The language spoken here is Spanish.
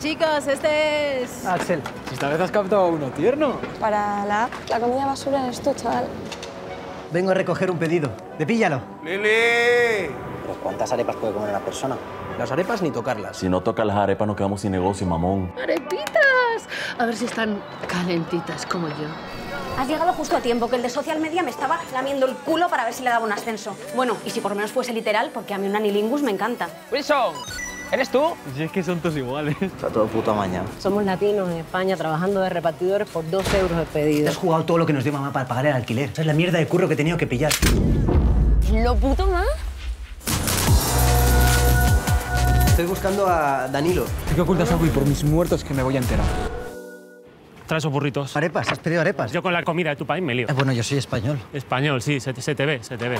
Chicos, este es... Axel, si esta vez has captado a uno tierno. Para la la comida basura eres tú, chaval. Vengo a recoger un pedido. ¡Depíllalo! ¡Lili! ¿Pero cuántas arepas puede comer una persona? Las arepas ni tocarlas. Si no toca las arepas nos quedamos sin negocio, mamón. ¡Arepitas! A ver si están calentitas como yo. Has llegado justo a tiempo, que el de social media me estaba lamiendo el culo para ver si le daba un ascenso. Bueno, y si por lo menos fuese literal, porque a mí un anilingus me encanta. Wilson, ¿eres tú? Si es que son todos iguales. Está todo puto mañana. Somos latinos en España trabajando de repartidores por dos euros Te pedido. has jugado todo lo que nos dio mamá para pagar el alquiler. Esa es la mierda de curro que he tenido que pillar. ¿Lo puto más? Estoy buscando a Danilo. ¿Por qué ocultas algo y por mis muertos que me voy a enterar? Trae esos burritos. ¿Arepas? ¿Has pedido arepas? Yo con la comida de tu país me lío. Eh, bueno, yo soy español. Español, sí, se, se te ve, se te ve.